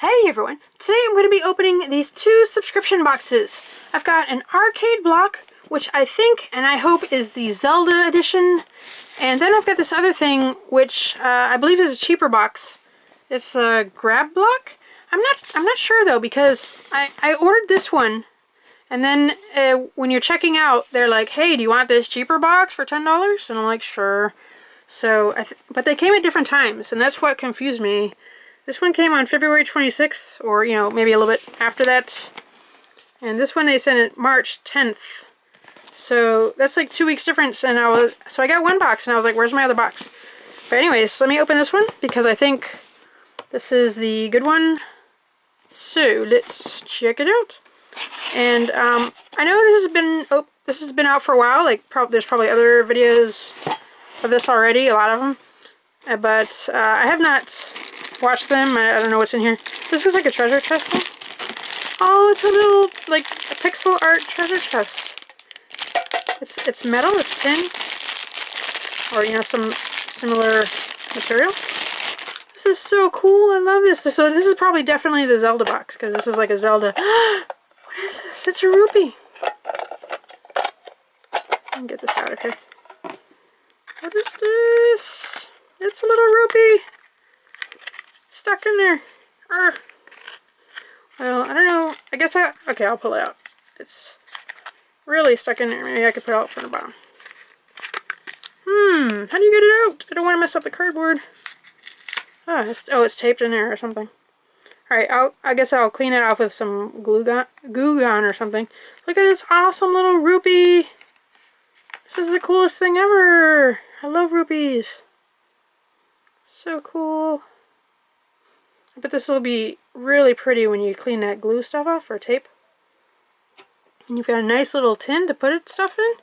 Hey everyone! Today I'm going to be opening these two subscription boxes. I've got an arcade block, which I think and I hope is the Zelda edition. And then I've got this other thing, which uh, I believe is a cheaper box. It's a grab block? I'm not I'm not sure though because I, I ordered this one and then uh, when you're checking out they're like hey do you want this cheaper box for $10? And I'm like sure. So, but they came at different times and that's what confused me. This one came on February 26th, or, you know, maybe a little bit after that. And this one they sent it March 10th. So that's like two weeks difference. And I was, so I got one box and I was like, where's my other box? But anyways, let me open this one because I think this is the good one. So let's check it out. And um, I know this has been oh, this has been out for a while. Like, prob there's probably other videos of this already, a lot of them. Uh, but uh, I have not watch them. I, I, don't know what's in here. This is like a treasure chest thing. Oh, it's a little, like, a pixel art treasure chest. It's, it's metal, it's tin. Or, you know, some similar material. This is so cool. I love this. So this is probably definitely the Zelda box, because this is like a Zelda. what is this? It's a rupee. Let me get this out of here. What is this? It's a little rupee stuck in there. Urgh. Well, I don't know. I guess I... Okay, I'll pull it out. It's really stuck in there. Maybe I could put it out from the bottom. Hmm. How do you get it out? I don't want to mess up the cardboard. Oh, it's, oh, it's taped in there or something. Alright, I'll, I guess I'll clean it off with some glue gun, glue gun or something. Look at this awesome little rupee. This is the coolest thing ever. I love rupees. So cool. But this will be really pretty when you clean that glue stuff off or tape. And you've got a nice little tin to put it stuff in.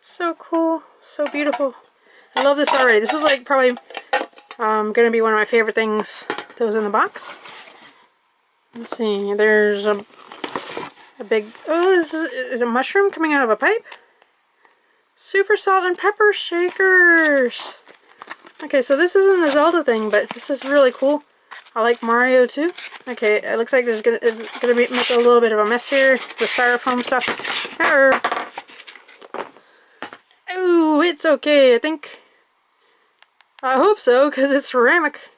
So cool. So beautiful. I love this already. This is like probably um, going to be one of my favorite things that was in the box. Let's see. There's a, a big... Oh, this is a mushroom coming out of a pipe. Super salt and pepper shakers. Okay, so this isn't a Zelda thing, but this is really cool. I like Mario too. Okay, it looks like there's gonna is gonna be make a little bit of a mess here. The styrofoam stuff. Oh, it's okay. I think. I hope so, because it's ceramic.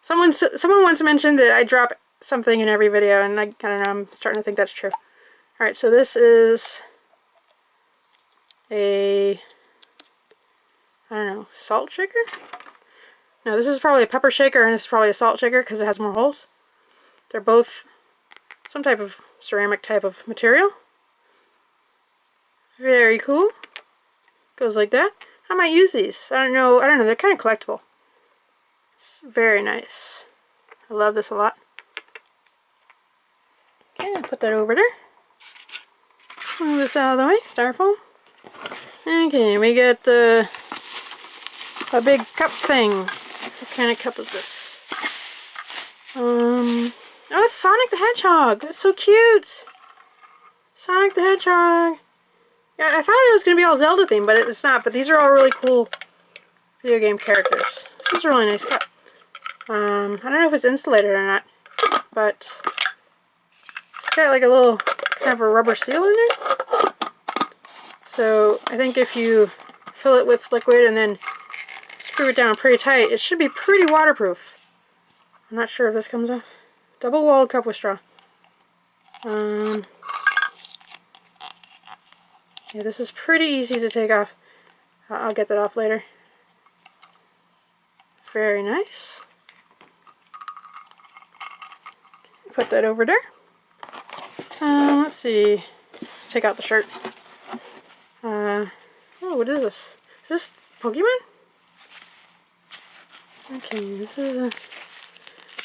Someone someone once mentioned that I drop something in every video, and I, I don't know. I'm starting to think that's true. All right, so this is a I don't know, salt shaker? No, this is probably a pepper shaker and this is probably a salt shaker because it has more holes. They're both some type of ceramic type of material. Very cool. Goes like that. I might use these. I don't know. I don't know. They're kind of collectible. It's very nice. I love this a lot. Okay, put that over there. Move this out of the way. Styrofoam. Okay, we got uh, a big cup thing. What kind of cup is this? Um, oh, it's Sonic the Hedgehog. It's so cute. Sonic the Hedgehog. Yeah, I thought it was going to be all Zelda themed, but it's not. But these are all really cool video game characters. This is a really nice cup. Um, I don't know if it's insulated or not, but it's got like a little kind of a rubber seal in it. So I think if you fill it with liquid and then screw it down pretty tight. It should be pretty waterproof. I'm not sure if this comes off. Double walled cup with straw. Um, yeah, this is pretty easy to take off. I'll get that off later. Very nice. Put that over there. Uh, let's see. Let's take out the shirt. Uh, oh, what is this? Is this Pokemon? Okay, this is a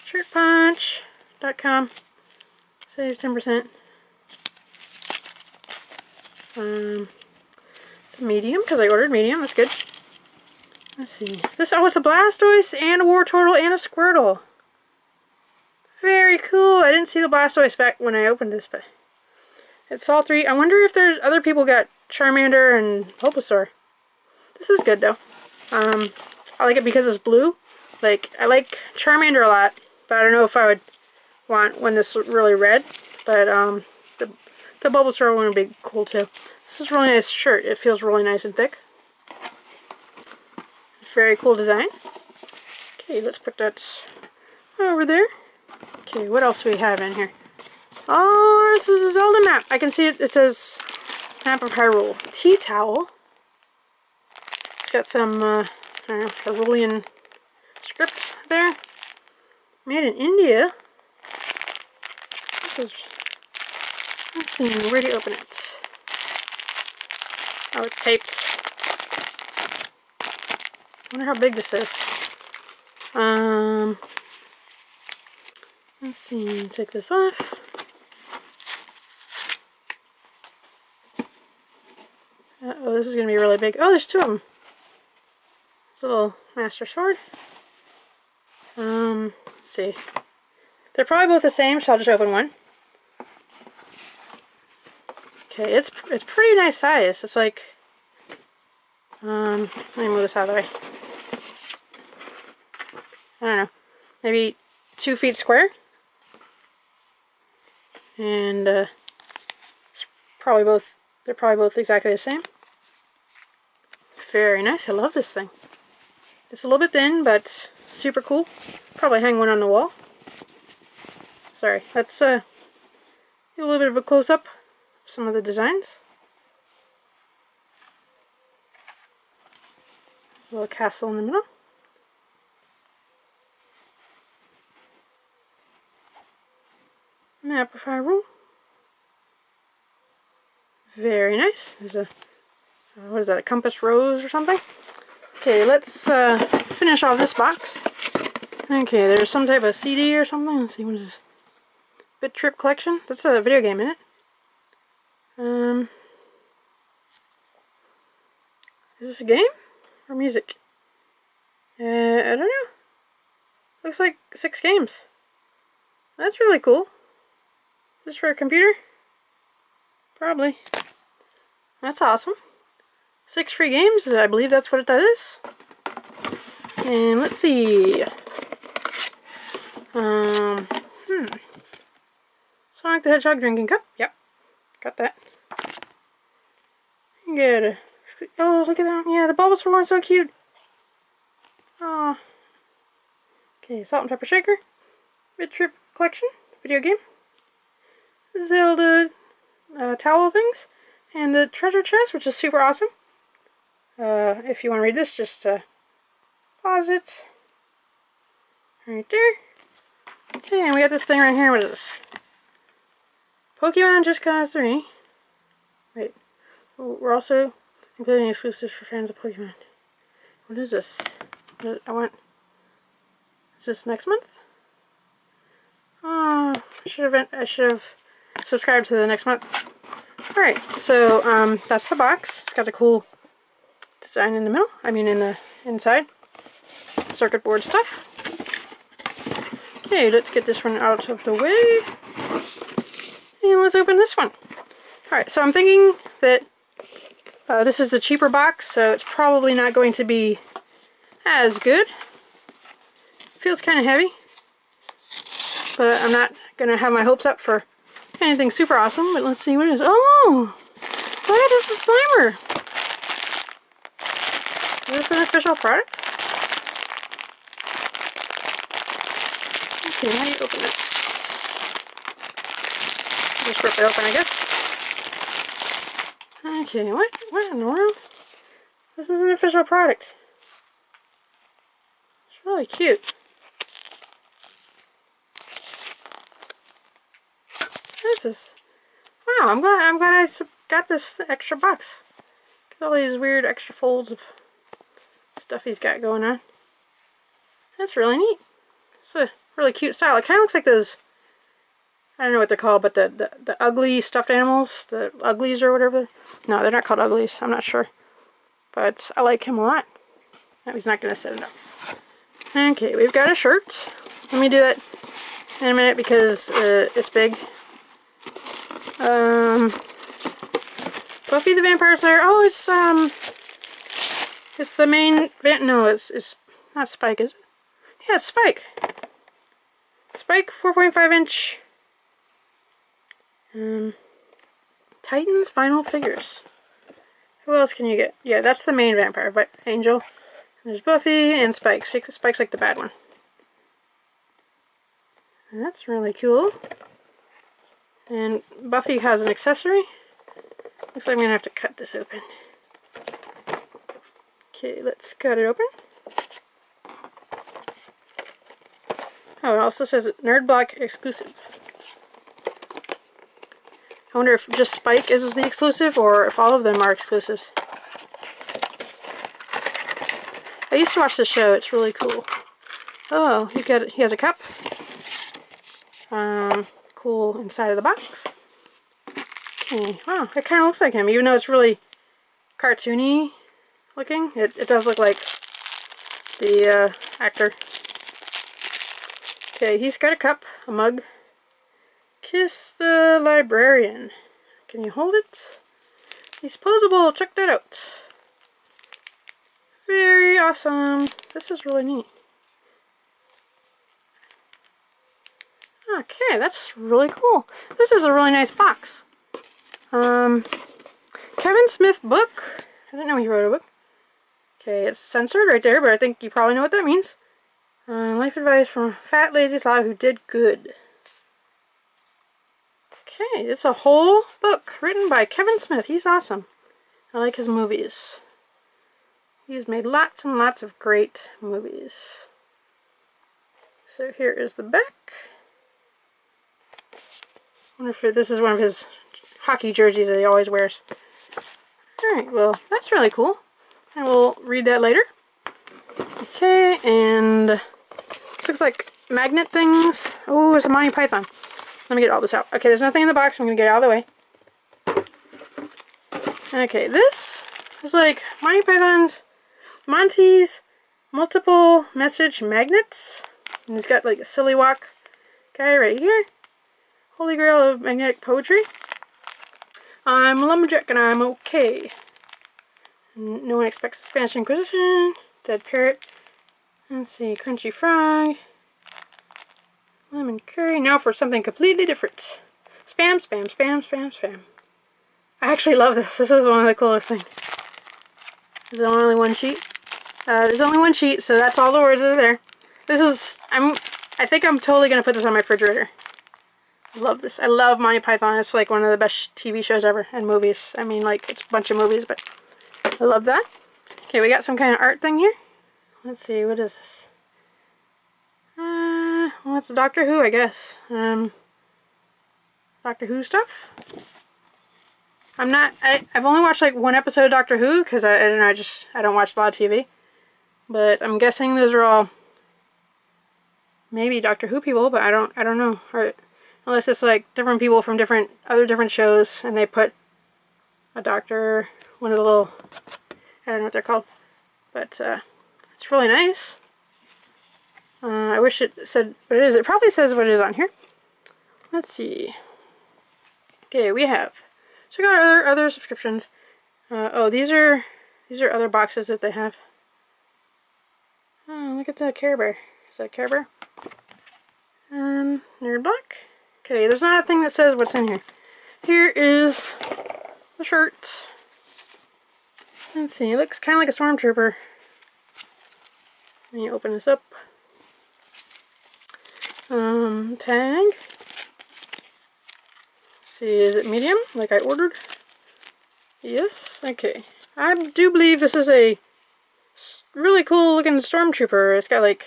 shirtpunch.com. Save 10%. Um, it's a medium because I ordered medium. That's good. Let's see. This oh, it's a Blastoise and a Wartortle and a Squirtle. Very cool. I didn't see the Blastoise back when I opened this, but it's all three. I wonder if there's other people got Charmander and Bulbasaur. This is good though. Um, I like it because it's blue Like, I like Charmander a lot, but I don't know if I would want one that's really red. But um, the, the Bulbasaur one would be cool too. This is a really nice shirt. It feels really nice and thick. Very cool design. Okay, let's put that over there. Okay, what else we have in here? Oh, this is a Zelda map. I can see it. It says Map of Hyrule. Tea towel. It's got some, uh, I don't know, Hyrulean script there. Made in India. This is, let's see, where do you open it? Oh, it's taped. I wonder how big this is. Um, let's see, take this off. Uh oh, this is going to be really big. Oh, there's two of them. A little Master Sword. Um, let's see. They're probably both the same, so I'll just open one. Okay, it's it's pretty nice size. It's like, um, let me move this out of the way. I don't know, maybe two feet square. And uh, it's probably both, they're probably both exactly the same. Very nice. I love this thing. It's a little bit thin, but super cool. Probably hang one on the wall. Sorry, let's uh, a little bit of a close-up of some of the designs. There's a little castle in the middle. Of Hyrule. Very nice. There's a, uh, what is that, a compass rose or something? Okay, let's uh, finish off this box. Okay, there's some type of CD or something. Let's see, what is this? Bit Trip Collection? That's a video game in it. Um, is this a game or music? Uh, I don't know. Looks like six games. That's really cool. Is this for a computer? Probably. That's awesome. Six free games, I believe that's what that is. And let's see. Um, hmm. Sonic the Hedgehog drinking cup. Yep. Got that. Good. Oh, look at that. Yeah, the bubbles were so cute. Oh. Okay, salt and pepper shaker. Bit trip collection. Video game. Zelda uh, towel things. And the treasure chest, which is super awesome. Uh, if you want to read this, just uh, pause it. Right there. Okay, and we got this thing right here. What is this? Pokemon Just Cause 3. Wait. We're also including exclusives for fans of Pokemon. What is this? I want... Is this next month? Oh, I should have, I should have subscribed to the next month. Alright, so um, that's the box. It's got a cool design in the middle. I mean in the inside. Circuit board stuff. Okay, let's get this one out of the way. And let's open this one. Alright, so I'm thinking that uh, this is the cheaper box, so it's probably not going to be as good. Feels kind of heavy. But I'm not going to have my hopes up for anything super awesome, but let's see what it is. Oh! Look at this, a Slimer! Is this an official product? Okay, how do you open it? Just rip it open, I guess. Okay, what? What in the world? This is an official product. It's really cute. This is... Wow, I'm glad I'm glad I got this extra box. Got all these weird extra folds of stuff he's got going on. That's really neat. It's a really cute style. It kind of looks like those I don't know what they're called, but the, the, the ugly stuffed animals, the uglies or whatever. No, they're not called uglies. I'm not sure. But I like him a lot. No, he's not going to set it up. Okay, we've got a shirt. Let me do that in a minute because uh, it's big. Um, Buffy the Vampire Slayer. Oh, it's, um, it's the main, van no, it's, it's not Spike, is it? Yeah, Spike. Spike 4.5 inch. Um, Titans vinyl figures. Who else can you get? Yeah, that's the main vampire, but Angel. There's Buffy and Spike. Spike's like the bad one. That's really cool. And Buffy has an accessory. Looks like I'm going to have to cut this open. Okay, let's cut it open. Oh, it also says Nerd Block exclusive. I wonder if just Spike is the exclusive or if all of them are exclusives. I used to watch the show. It's really cool. Oh, he got he has a cup. Um, cool inside of the box. Okay, wow, it kind of looks like him, even though it's really cartoony looking. It, it does look like the uh, actor. Okay, he's got a cup, a mug. Kiss the librarian. Can you hold it? He's posable. Check that out. Very awesome. This is really neat. Okay, that's really cool. This is a really nice box. Um, Kevin Smith book. I didn't know he wrote a book. Okay, it's censored right there, but I think you probably know what that means. Uh, life advice from Fat Lazy Slob who did good. Okay, it's a whole book written by Kevin Smith. He's awesome. I like his movies. He's made lots and lots of great movies. So here is the back. I wonder if this is one of his hockey jerseys that he always wears. Alright, well, that's really cool. And we'll read that later. Okay, and this looks like magnet things. Oh, it's a Monty Python. Let me get all this out. Okay, there's nothing in the box. I'm going to get out of the way. Okay, this is like Monty Python's Monty's multiple message magnets. And he's got like a silly walk guy right here. Holy Grail of Magnetic Poetry. I'm a lumberjack and I'm okay. No one expects a Spanish Inquisition. Dead Parrot. Let's see, Crunchy Frog. Lemon Curry. Now for something completely different. Spam, spam, spam, spam, spam. I actually love this. This is one of the coolest things. There's only one sheet. Uh, there's only one sheet, so that's all the words that are there. This is, I'm, I think I'm totally going to put this on my refrigerator. I love this. I love Monty Python. It's like one of the best TV shows ever and movies. I mean, like, it's a bunch of movies, but I love that. Okay, we got some kind of art thing here. Let's see, what is this? Uh, well, it's Doctor Who, I guess. Um, Doctor Who stuff. I'm not, I, I've only watched like one episode of Doctor Who, because I, I don't know, I just, I don't watch a lot of TV. But I'm guessing those are all maybe Doctor Who people, but I don't, I don't know. Or, unless it's like different people from different, other different shows, and they put a doctor, one of the little, I don't know what they're called. But, uh, it's really nice. Uh, I wish it said what it is. It probably says what it is on here. Let's see. Okay, we have. Check out other other subscriptions. Uh, oh, these are these are other boxes that they have. Oh, look at that Care Bear. Is that Care Bear? Um, Nerd Block. Okay, there's not a thing that says what's in here. Here is the shirt. Let's see, it looks kind of like a stormtrooper. Let me open this up. Um, tag. Let's see, is it medium, like I ordered? Yes, okay. I do believe this is a really cool looking stormtrooper. It's got like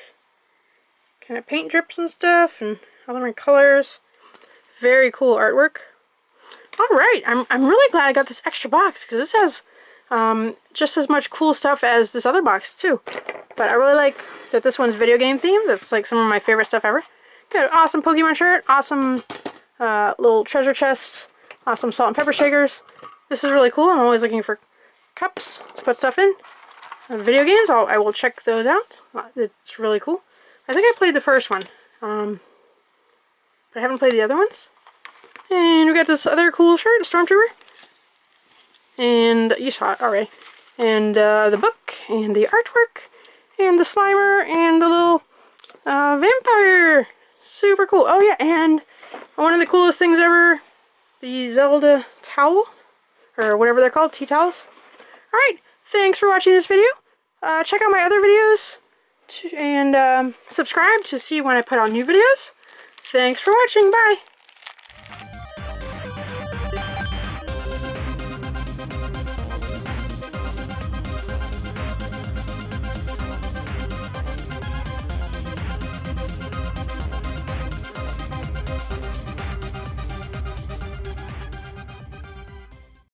kind of paint drips and stuff and all different colors. Very cool artwork. Alright, I'm, I'm really glad I got this extra box because this has um, just as much cool stuff as this other box too. But I really like that this one's video game themed. That's like some of my favorite stuff ever. Got an awesome Pokemon shirt, awesome uh, little treasure chest, awesome salt and pepper shakers. This is really cool. I'm always looking for cups to put stuff in. Uh, video games, I'll, I will check those out. Uh, it's really cool. I think I played the first one, um, but I haven't played the other ones. And we got this other cool shirt, Stormtrooper and you saw it already. And uh, the book, and the artwork, and the Slimer, and the little Uh, vampire! Super cool. Oh yeah, and one of the coolest things ever, the Zelda towel, or whatever they're called, tea towels. Alright, thanks for watching this video. Uh, check out my other videos, and um, subscribe to see when I put out new videos. Thanks for watching, bye!